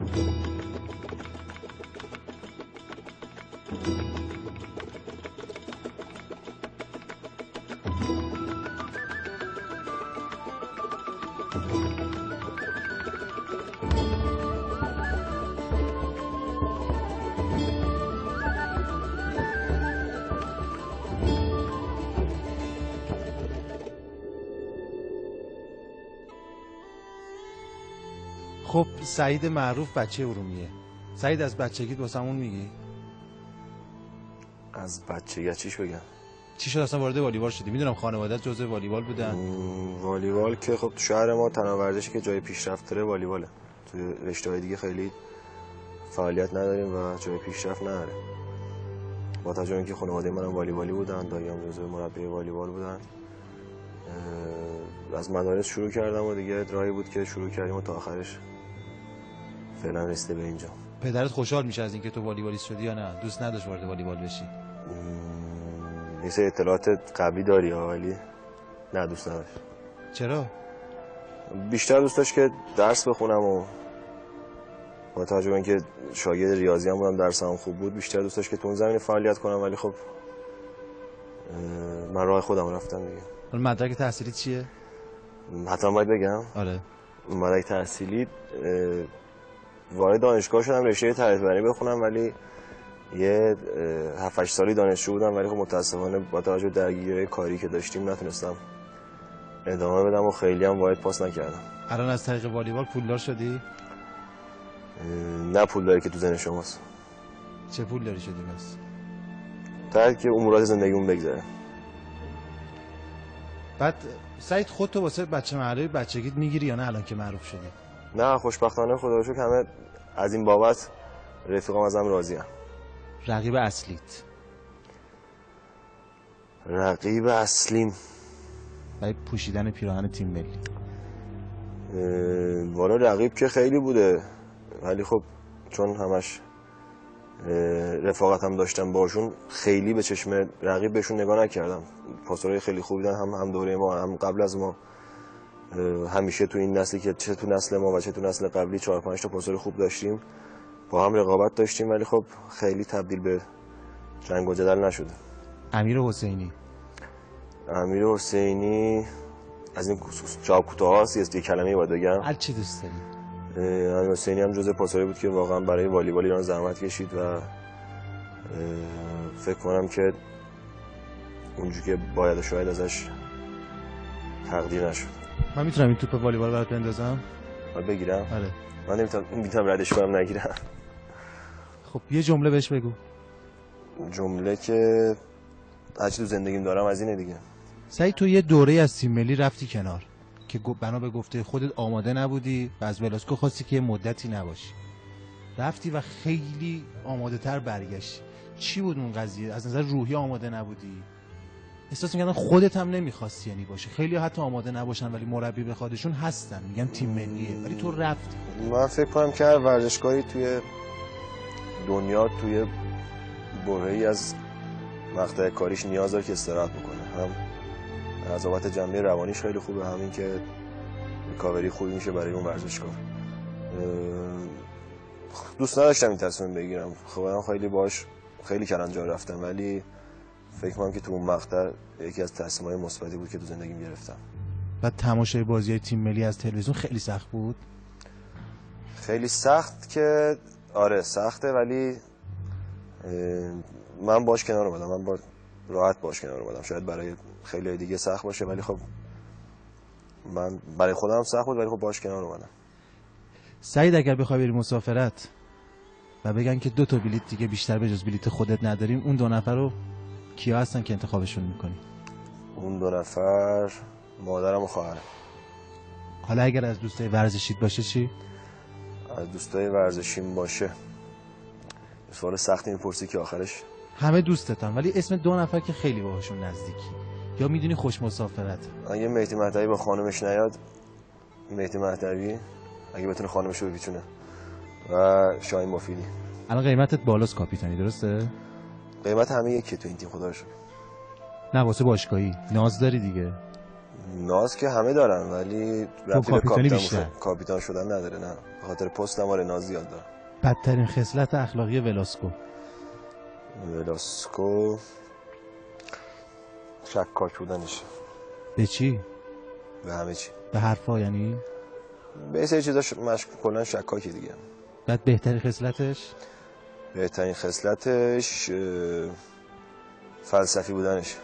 あ! خب سعید معروف بچه ارومیه. سعید از بچگیت واسمون میگی؟ از بچگی چیش بگم؟ چی شد؟ اصلا وارد والیبال شدی. می‌دونم خانوادت جزء والیبال بودن. والیبال که خب تو شهر ما تنها ورزشی که جای پیشرفت داره والیباله. تو رشته های دیگه خیلی فعالیت نداریم و جای پیشرفت نداره. با توجه اینکه خانواده منم والیبالی بودن داییام جزو مربی والیبال بودن از مدارس شروع کردم و دیگه راهی بود که شروع کردیم و تا آخرش فعلا رسیده به اینجا. پدرت خوشحال میشه از اینکه تو والیبالیست شدی یا نه؟ دوست نداشت وارد والیبال بشی. یه سری اطلاعات قوی داری ها، ولی نه دوست نداشت. چرا؟ بیشتر دوست داشت که درس بخونم و با توجه اینکه شاگرد ریاضی هم بودم درسم خوب بود بیشتر دوست داشت که تو اون زمینه فعالیت کنم ولی خب من راه خودم رفتم دیگه. حالا مدرک تحصیلی چیه؟ حتما باید بگم. آره. مدرک تحصیلی وارد دانشگاه شدم رشته طرفداری بخونم ولی یه 7 سالی دانشجو بودم ولی خب متاسفانه با توجه به درگیری کاری که داشتیم نتونستم ادامه بدم و خیلی هم وارد پاس نکردم. الان از طریق والیبال پولدار شدی؟ نه پول داره که تو ذهن شماست. چه پول داری شدی بس تا که امورات زندگیمون بگذره. بعد سعید خودتو واسه بچه محله بچگیت می‌گیری یا نه الان که معروف شدی؟ نه خوشبختانه خدا رو همه از این بابت رفیقام ازم راضی هم. رقیب اصلیت. رقیب اصلیم. برای پوشیدن پیراهن تیم ملی. والا رقیب که خیلی بوده. ولی خب چون همش رفاقت هم داشتم باشون خیلی به چشم رقیب بهشون نگاه نکردم. پاسورای خیلی خوبی دارن هم هم دوره ما هم قبل از ما. همیشه تو این نسلی که چه تو نسل ما و چه تو نسل قبلی چهار پنج تا پاسور خوب داشتیم. با هم رقابت داشتیم ولی خب خیلی تبدیل به جنگ و جدل نشده. امیر حسینی. امیر حسینی از این جواب کوتاه هست یه کلمه باید بگم. هر چی دوست داری. امیر حسینی هم جزء پاسوری بود که واقعا برای والیبال ایران زحمت کشید و فکر کنم که اونجوری که باید شاید ازش تقدیر نشد من می‌تونم این توپ والیبال برات بندازم؟ باید بگیرم. آره من نمی‌تونم می‌تونم ردش کنم نگیرم. خب یه جمله بهش بگو. جمله که هرچی تو زندگیم دارم از اینه دیگه. سعید تو یه دوره از تیم ملی رفتی کنار که بنا به گفته خودت آماده نبودی و از ولاسکو خواستی که یه مدتی نباشی. رفتی و خیلی آماده تر برگشتی. چی بود اون قضیه؟ از نظر روحی آماده نبودی؟ احساس می‌کردن خودت هم نمی‌خواستی یعنی باشی. خیلی حتی آماده نباشن ولی مربی بخوادشون هستن. میگن تیم ملیه. ولی تو رفتی. من فکر کنم که ورزشکاری توی دنیا توی برهی از مقطع کاریش نیاز داره که استراحت بکنه. هم از بابت جنبه روانیش خیلی خوبه همین که ریکاوری خوبی میشه برای اون ورزشکار دوست نداشتم این تصمیم بگیرم. خب خیلی باش خیلی کلنجار رفتم ولی فکر کنم که تو اون مقطع یکی از تصمیم‌های مثبتی بود که تو زندگیم گرفتم. و تماشای بازی تیم ملی از تلویزیون خیلی سخت بود؟ خیلی سخت که آره سخته ولی من باش کنار اومدم. من با راحت باش کنار اومدم. شاید برای خیلی دیگه سخت باشه ولی خب من برای خودم سخت بود ولی خب باش کنار اومدم. سعید اگر بخوای بری مسافرت و بگن که دو تا بلیت دیگه بیشتر به جز بلیت خودت نداریم اون دو نفر رو کیا هستن که انتخابشون می‌کنی؟ اون دو نفر مادرم و خواهرم. حالا اگر از دوستای ورزشیت باشه چی؟ از دوستای ورزشیم باشه. سوال سختی می‌پرسی که آخرش همه دوستتن ولی اسم دو نفر که خیلی باهاشون نزدیکی. یا می‌دونی خوش مسافرت؟ اگه مهدی مهدوی با خانمش نیاد مهدی مهدوی اگه بتونه خانمش رو بپیچونه. و شاهین مفیدی الان قیمتت بالاست کاپیتانی درسته؟ قیمت همه یکی تو این تیم خدا شکر. نه واسه باشگاهی. ناز داری دیگه. ناز که همه دارن ولی رفتی به کاپیتان, بیشتر. شد- کاپیتان شدن نداره نه. به خاطر پستم آره ناز زیاد دارم بدترین خصلت اخلاقی ولاسکو. ولاسکو شکاک بودنش به چی؟ به همه چی. به حرفا یعنی؟ به سری چیزا ش- مشک کلا شکاکی دیگه. بعد بهترین خصلتش؟ بهترین خصلتش فلسفی بودنش.